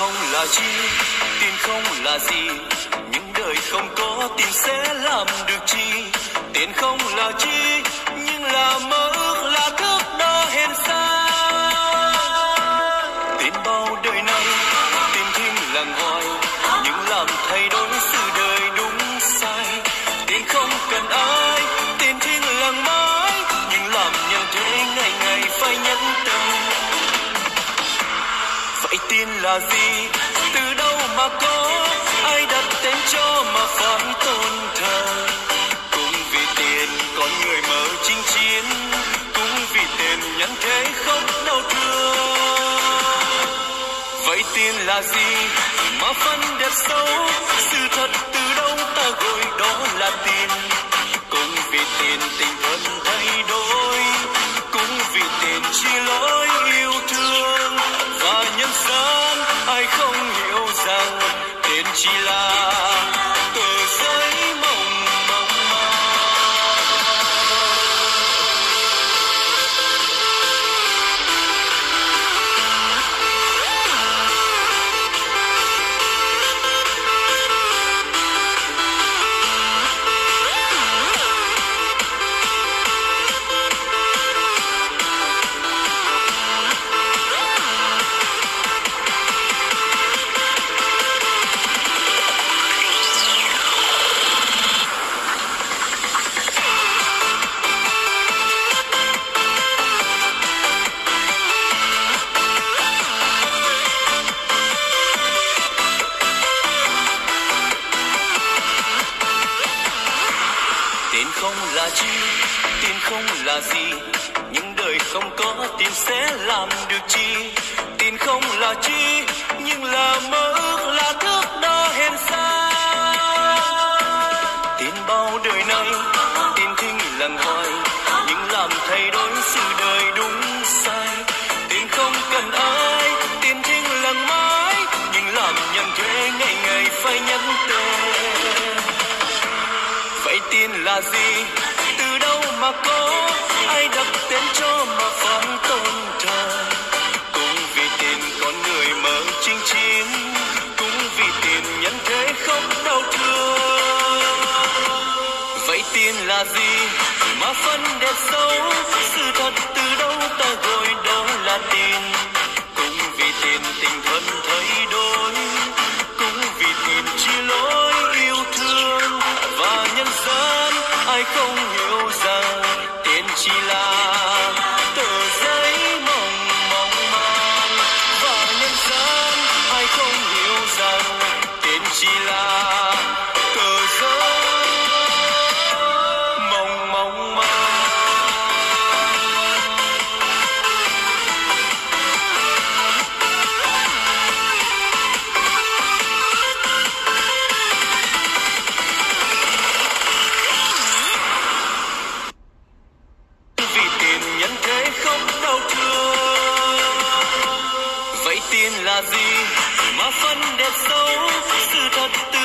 không là chi tiền không là gì. Những đời không có tiền sẽ làm được chi. Tiền không là chi là gì? Từ đâu mà có ai đặt tên cho mà phải tôn thờ? Cũng vì tiền con người mở chinh chiến, cũng vì tiền nhân thế khóc đau thương. Vậy tiền là gì mà phân đẹp xấu? Sự thật từ đâu ta gọi đó là tiền. Cũng vì tiền tình thân thay đổi, cũng vì tiền chia lối. Tiền chỉ không là chi tiền không là gì. Nhưng đời không có tiền sẽ làm được chi. Tiền không là chi, nhưng là mơ ước, là thước đo hèn xa. Tiền bao đời này tiền thinh lần hoài, nhưng làm thay đổi là gì? Từ đâu mà có ai đặt tên cho mà phán tôn thờ cũng vì tiền con người mở chinh chiến, cũng vì tiền nhân thế không đau thương. Vậy tiền là gì mà phân đẹp xấu? Sự thật từ đâu ta gọi đó là tiền cũng vì tiền tình thân gian ai là gì mà phân đẹp xấu? Sự thật từ